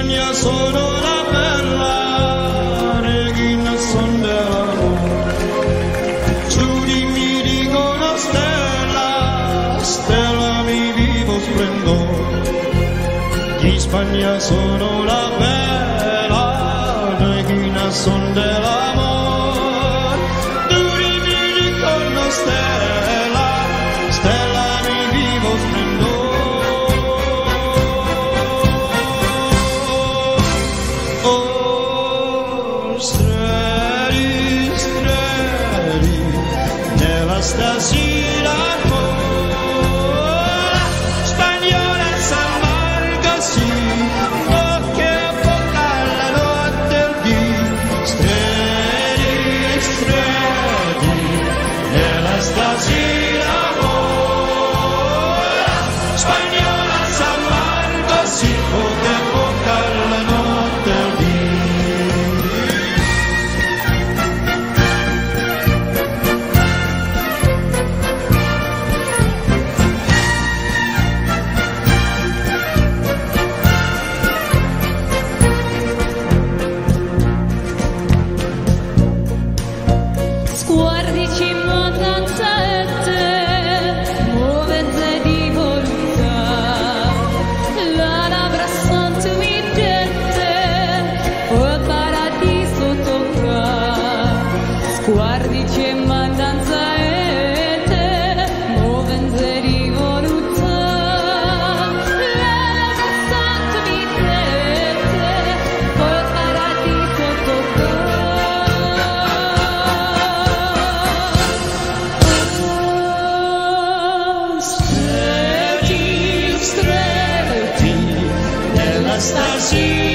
bisogna solo la bella regina sonderò su di mi dicono stella stella mi vivo splendore. Di Spagna sono la bella regina sonderò stasera ancora, spagnola s'ammarga sì, occhio a bocca alla notte di streli, streli, nella stasera estás you.